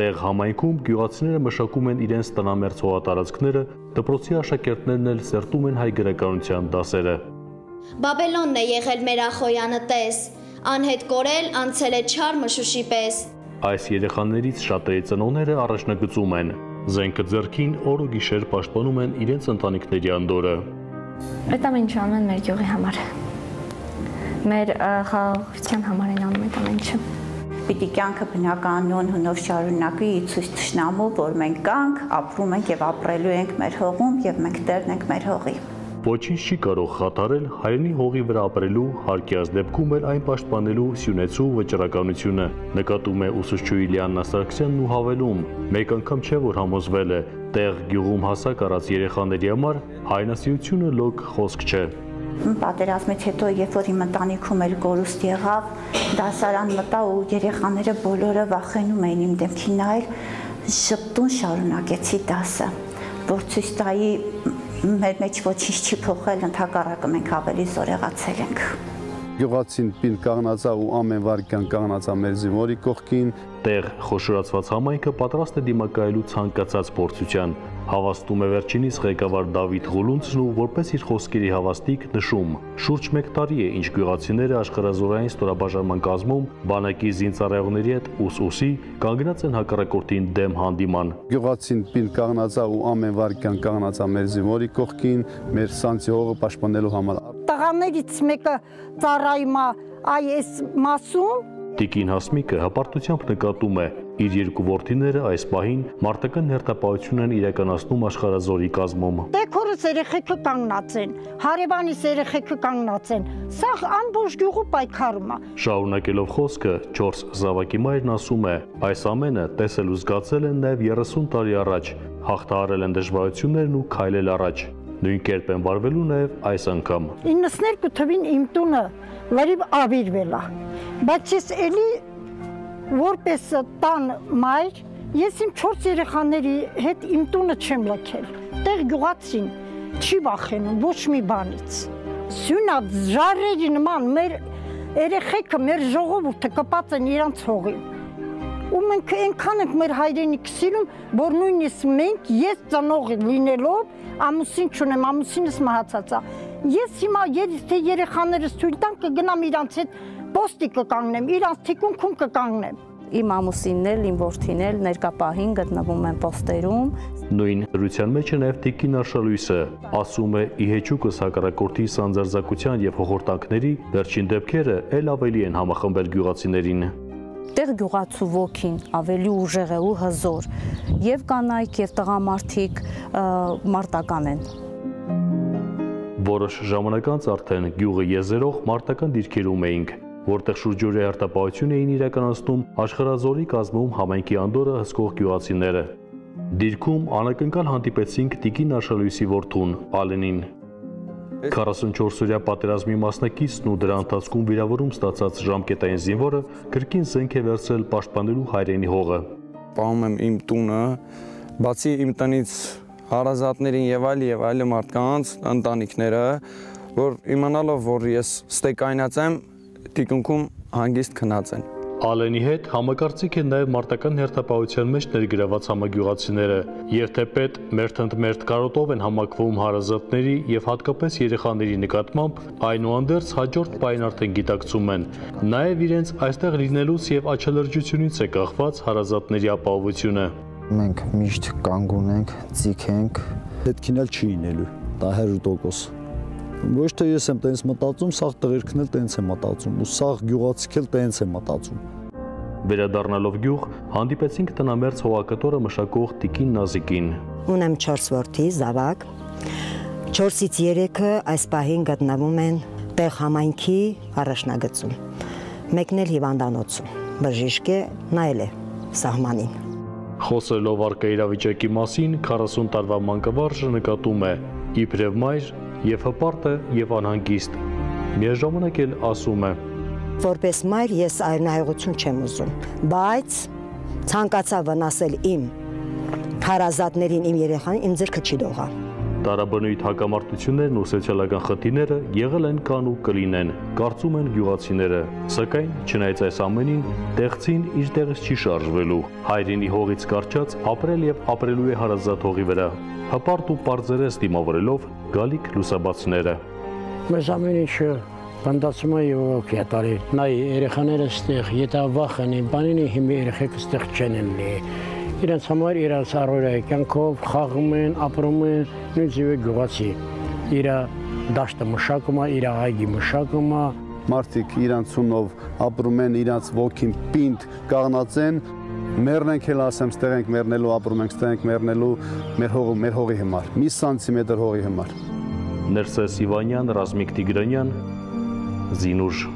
Տեղ համայնքում գյուղացիները մշակում են իրենց տնամերձ հողատարածքները, դպրոցի աշակերտներն էլ սերտում են հայ գրականության դասերը։ Բաբելոնն է եղել մեր Ախոյանը տես, անհետ կորել անցել է չար մշուշի պես։ Այս երեխաներից շատերի ծնողները առաջնագծում են։ Զենքը ձեռքին օր ու գիշեր պաշտպանում են իրենց ընտանիքների անդորը։ Այդ ամեն ինչ անում են մեր գյուղի համար։ Մեր խաղաղության համար են անում այդ ամեն ինչը։ Պիտի կյանքը բնականon հնով շարունակի ցույց ճշնամու, որ մենք կանք, ապրում ենք եւ ապրելու ենք մեր հողում եւ մենք տերն ենք մեր հողի։ Ոչինչ չի կարող խաթարել հայրենի հողի վրա ապրելու, հարկյաց դեպքում էլ այն պաշտպանելու սյունեցու վճռականությունը։ Նկատում է ուսուցչուհի Լիաննա Սարգսյանն ու հավելում. մեկ անգամ չէ որ համոզվել է, տեղ գյուղում հասակ առած երեխաների համար հայնասիրությունը լոկ խոսք չէ պատերազմից հետո երբ որ իմ ընտանիքում էլ կորուստ եղավ, դասարան մտա ու երեխաները բոլորը վախենում էին իմ դեմքին նայել, շփտուն շարունակեցի դասը, որ ցույց տայի մեր մեջ ոչինչ չի փոխել, ընդհակառակը մենք ավելի զորեղացել ենք գյուղացին պին կաղնածա ու ամեն վարկյան կաղնածա մեր զինվորի կողքին։ Տեղ խոշորացված համայնքը պատրաստ է դիմակայելու ցանկացած փորձության։ Հավաստում է վերջինիս ղեկավար Դավիթ Ղուլունցն ու որպես իր խոսքերի հավաստիկ նշում. շուրջ 1 տարի է ինչ գյուղացիները աշխարհազորային ստորաբաժանման կազմում բանակի զինծառայողների հետ ուսուսի կանգնած են հակառակորդին դեմ հանդիման։ Գյուղացին պին կաղնածա ու ամեն վարկյան կաղնածա մեր զինվորի կողքին, մեր սանցի հողը պաշտպանելու համար երեխաներից մեկը ծառայում է այս մասում։ Տիկին Հասմիկը հպարտությամբ նկատում է իր երկու որդիները այս պահին մարտական հերթապահություն են իրականացնում աշխարազորի կազմում։ Տեքորս երեխեքը կանգնած են, հարևանիս երեխեքը կանգնած են։ Սա ամբողջ գյուղու պայքարում է։ Շարունակելով խոսքը, 4 զավակի մայրն ասում է. այս ամենը տեսել ու զգացել են նաև 30 տարի առաջ, հաղթահարել են դժվարություններն ու քայլել առաջ նույն կերպ են վարվելու նաև այս անգամ։ 92 թվին իմ տունը լրիվ ավիրվել է, բայց ես էլի որպես տան մայր ես իմ 4 երեխաների հետ իմ տունը չեմ լքել։ Տեղ գյուղացին չի վախենում ոչ մի բանից։ Սյունա ժարերի նման մեր երեխեքը, մեր ժողովուրդը կպած են իրանց հողին ու մենք այնքան ենք մեր հայրենիք սիրում, որ նույնիսկ մենք ես ծնող լինելով ամուսին չունեմ, ամուսինս մահացած է։ Ես հիմա եթե երեխաներս թույլ տան կգնամ իրանց հետ պոստի կկանգնեմ, իրանց թիկունքում կկանգնեմ իմ ամուսինն էլ, իմ որդին էլ ներկապահին գտնվում են պոստերում։ Նույն դրության մեջ է նաև Տիկին Արշալույսը, ասում է՝ ի հեճուկս հակառակորդի սանձարձակության եւ հողորտանքների վերջին դեպքերը ել ավելի են համախմբել գյուղացիներին այդտեղ գյուղացու ոգին ավելի ուժեղ է ու հզոր. Եւ կանայք եւ տղամարդիկ մարտական են Որոշ ժամանակ անց արդեն գյուղը եզերող մարտական դիրքերում էինք, որտեղ շուրջօրյա հերթապահություն էին իրականացնում աշխարազորի կազմում համայնքի անդորը հսկող գյուղացիները։ Դիրքում անակնկալ հանդիպեցինք Տիկին Աշալույսի որդուն Ալենին, 44-օրյա պատերազմի մասնակիցն ու դրա ընթացքում վիրավորում ստացած ժամկետային զինվորը կրկին զենք է վերցրել պաշտպանելու հայրենի հողը։ Պահում եմ իմ տունը, բացի իմ տնից հարազատներին եւ այլ եւ այլ մարդկանց ընտանիքները, որ իմանալով որ ես ստեկայնած եմ, թիկունքում հանգիստ քնած են։ Ալենի հետ համակարծիք են նաև մարտական հերթապահության մեջ ներգրաված համագյուղացիները, եւ թեպետ մերթընդմերթ կարոտով են համակվում հարազատների եւ հատկապես երեխաների նկատմամբ, այնուհանդերձ հաջորդ պայն արդեն գիտակցում են։ Նաև իրենց այստեղ լինելուց եւ աչալրջությունից է կախված հարազատների ապահովությունը։ Մենք միշտ կանգուն ենք, ցիկ ենք, հետքին էլ չի լինելու, դա 100% Ոչ թե ես եմ տենց մտածում, սաղ տղերքն էլ տենց է մտածում, ու սաղ գյուղացիք էլ տենց է մտածում։ Վերադառնալով գյուղ, հանդիպեցինք տնամերձ հողակտորը մշակող Տիկին Նազիկին։ Ունեմ 4 որդի, զավակ։ 4-ից 3-ը այս պահին գտնվում են տեղ համայնքի առաջնագծում։ Մեկն էլ հիվանդանոցում։ Բժիշկ է, նայել է սահմանին։ Խոսելով արկա իրավիճակի մասին 40 տարվա մանկավարժը նկատում է. Իբրև մայր եւ հպարտ է եւ անհանգիստ։ Միաժամանակ էլ ասում է. Որպես մայր ես այրնահեղություն չեմ ուզում, բայց ցանկացա վնասել իմ հարազատներին, իմ երեխան, իմ ձեռքը չի դողա։ Տարաբնույթ հակամարտություններն ու սոցիալական խնդիրները եղել են կան ու կլինեն, կարծում են գյուղացիները, սակայն չնայած այս ամենին, տեղցին իր տեղից չի շարժվելու։ Հայրենի հողից կարճած ապրել եւ ապրելու է հարազատ հողի վրա։ Հպարտ ու པարզերես դիմավորելով գալիք լուսաբացները։ Մեզ ամեն ինչը բանդացում է եւ օքե տարի։ Նայ երեխաները ստեղ, եթե վախ են, բանին հիմի երեխեք ստեղ չեն լինի իրենց համար իրենց առօրյա կյանքով խաղում են, ապրում են, նույն ձևը գյուղացի։ Իր դաշտը մշակում է, իր այգի մշակում է։ Մարդիկ իրանց ցունով ապրում են, իրանց ոգին պինդ կաղնացեն, մեռնենք էլ ասեմ, ստեղ ենք մեռնելու, ապրում ենք, ստեղ ենք մեռնելու մեր հողը, մեր հողի համար, մի սանտիմետր հողի համար։ Ներսես Իվանյան, Ռազմիկ Տիգրանյան, Զինուշ